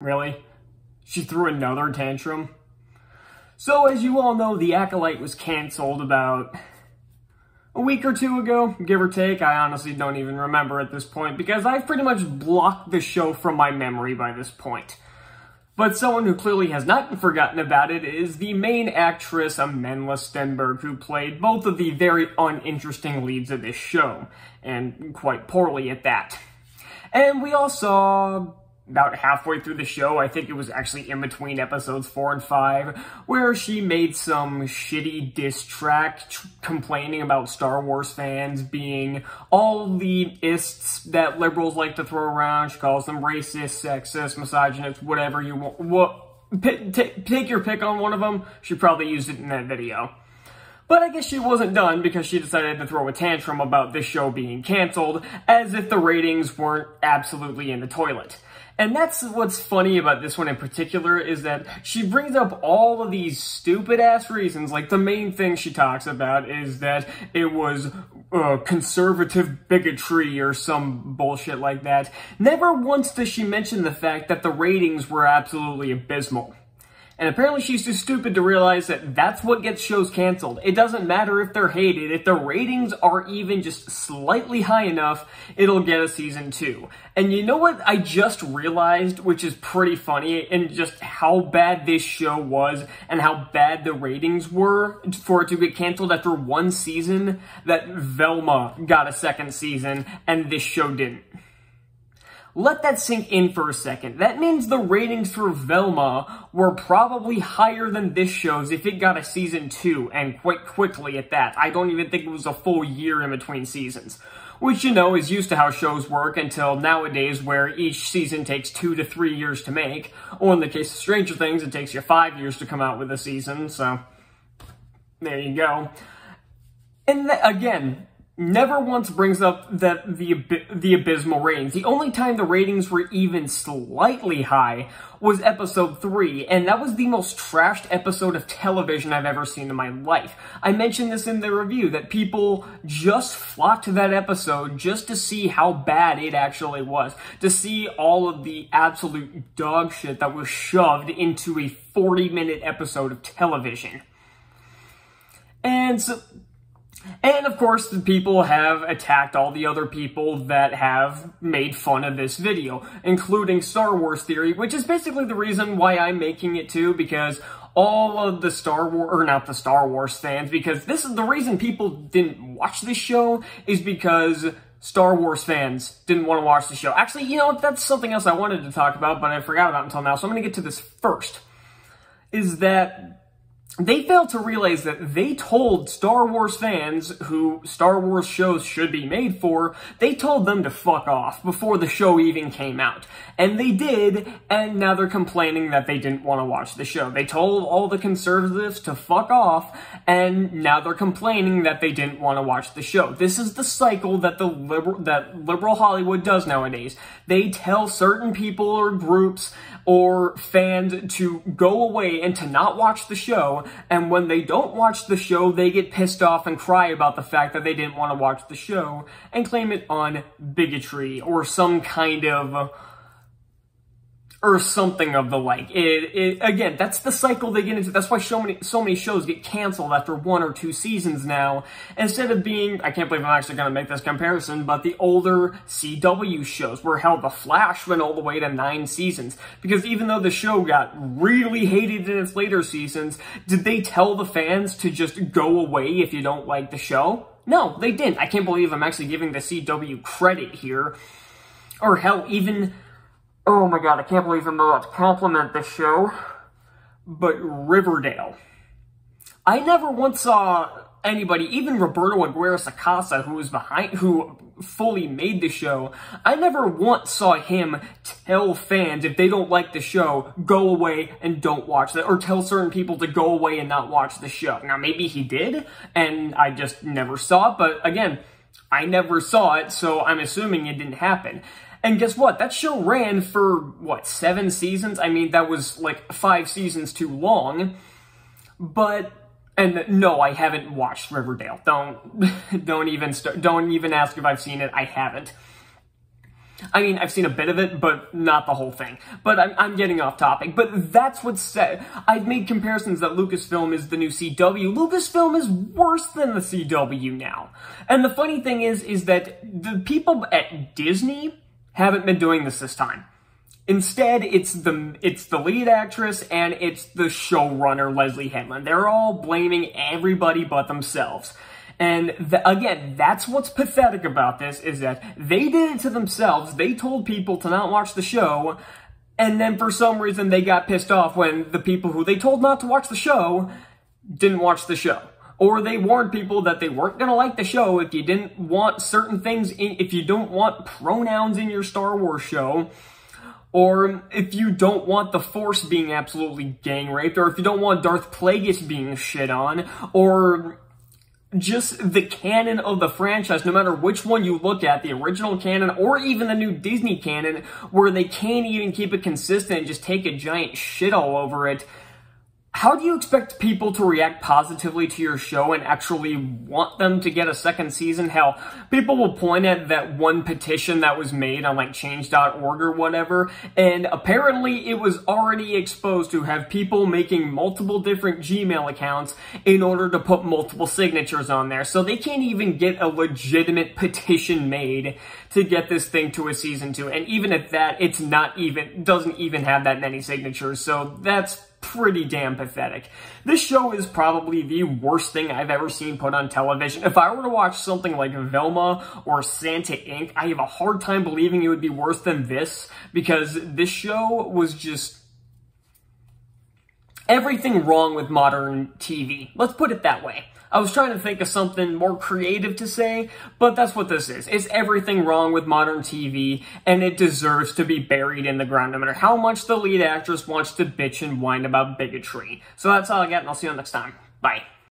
Really? She threw another tantrum? So, as you all know, The Acolyte was cancelled about a week or two ago, give or take. I honestly don't even remember at this point because I've pretty much blocked the show from my memory by this point. But someone who clearly has not forgotten about it is the main actress Amandla Stenberg, who played both of the very uninteresting leads of this show, and quite poorly at that. And we all saw about halfway through the show, I think it was actually in between episodes four and five, where she made some shitty diss track complaining about Star Wars fans being all the ists that liberals like to throw around. She calls them racist, sexist, misogynist, whatever you want. What, take your pick on one of them. She probably used it in that video. But I guess she wasn't done because she decided to throw a tantrum about this show being cancelled, as if the ratings weren't absolutely in the toilet. And that's what's funny about this one in particular is that she brings up all of these stupid ass reasons. Like the main thing she talks about is that it was uh, conservative bigotry or some bullshit like that. Never once does she mention the fact that the ratings were absolutely abysmal. And apparently she's too stupid to realize that that's what gets shows canceled. It doesn't matter if they're hated. If the ratings are even just slightly high enough, it'll get a season two. And you know what I just realized, which is pretty funny, and just how bad this show was and how bad the ratings were for it to get canceled after one season, that Velma got a second season and this show didn't. Let that sink in for a second. That means the ratings for Velma were probably higher than this show's if it got a season 2, and quite quickly at that. I don't even think it was a full year in between seasons. Which, you know, is used to how shows work until nowadays where each season takes two to three years to make. Or in the case of Stranger Things, it takes you five years to come out with a season, so... There you go. And again, never once brings up that the the abysmal ratings. The only time the ratings were even slightly high was episode 3, and that was the most trashed episode of television I've ever seen in my life. I mentioned this in the review, that people just flocked to that episode just to see how bad it actually was, to see all of the absolute dog shit that was shoved into a 40-minute episode of television. And so, and of course, the people have attacked all the other people that have made fun of this video, including Star Wars Theory, which is basically the reason why I'm making it too, because all of the Star Wars, or not the Star Wars fans, because this is the reason people didn't watch this show, is because Star Wars fans didn't want to watch the show. Actually, you know, that's something else I wanted to talk about, but I forgot about until now, so I'm going to get to this first. Is that they failed to realize that they told Star Wars fans who Star Wars shows should be made for, they told them to fuck off before the show even came out. And they did, and now they're complaining that they didn't want to watch the show. They told all the conservatives to fuck off, and now they're complaining that they didn't want to watch the show. This is the cycle that the liberal, that liberal Hollywood does nowadays. They tell certain people or groups or fans to go away and to not watch the show, and when they don't watch the show, they get pissed off and cry about the fact that they didn't want to watch the show, and claim it on bigotry or some kind of or something of the like. It, it, again, that's the cycle they get into. That's why so many so many shows get canceled after one or two seasons now. Instead of being, I can't believe I'm actually going to make this comparison, but the older CW shows where hell, The Flash went all the way to nine seasons. Because even though the show got really hated in its later seasons, did they tell the fans to just go away if you don't like the show? No, they didn't. I can't believe I'm actually giving the CW credit here. Or hell, even Oh my god, I can't believe I'm about to compliment this show. But Riverdale. I never once saw anybody, even Roberto Aguirre Sacasa, who was behind, who fully made the show, I never once saw him tell fans if they don't like the show, go away and don't watch that, or tell certain people to go away and not watch the show. Now, maybe he did, and I just never saw it, but again, I never saw it, so I'm assuming it didn't happen. And guess what? That show ran for, what, seven seasons? I mean, that was like five seasons too long. But, and no, I haven't watched Riverdale. Don't, don't even don't even ask if I've seen it. I haven't. I mean, I've seen a bit of it, but not the whole thing. But I'm, I'm getting off topic. But that's what's said. I've made comparisons that Lucasfilm is the new CW. Lucasfilm is worse than the CW now. And the funny thing is, is that the people at Disney haven't been doing this this time. Instead, it's the it's the lead actress and it's the showrunner Leslie Headland. They're all blaming everybody but themselves. And again, that's what's pathetic about this is that they did it to themselves. They told people to not watch the show, and then for some reason they got pissed off when the people who they told not to watch the show didn't watch the show. Or they warned people that they weren't going to like the show if you didn't want certain things, in, if you don't want pronouns in your Star Wars show. Or if you don't want the Force being absolutely gang raped, or if you don't want Darth Plagueis being shit on, or just the canon of the franchise, no matter which one you look at, the original canon or even the new Disney canon, where they can't even keep it consistent and just take a giant shit all over it, how do you expect people to react positively to your show and actually want them to get a second season? Hell, people will point at that one petition that was made on like change.org or whatever, and apparently it was already exposed to have people making multiple different Gmail accounts in order to put multiple signatures on there. So they can't even get a legitimate petition made to get this thing to a season two. And even at that, it's not even, doesn't even have that many signatures. So that's pretty damn pathetic. This show is probably the worst thing I've ever seen put on television. If I were to watch something like Velma or Santa Inc., I have a hard time believing it would be worse than this because this show was just everything wrong with modern TV. Let's put it that way. I was trying to think of something more creative to say, but that's what this is. It's everything wrong with modern TV, and it deserves to be buried in the ground, no matter how much the lead actress wants to bitch and whine about bigotry. So that's all I got, and I'll see you next time. Bye.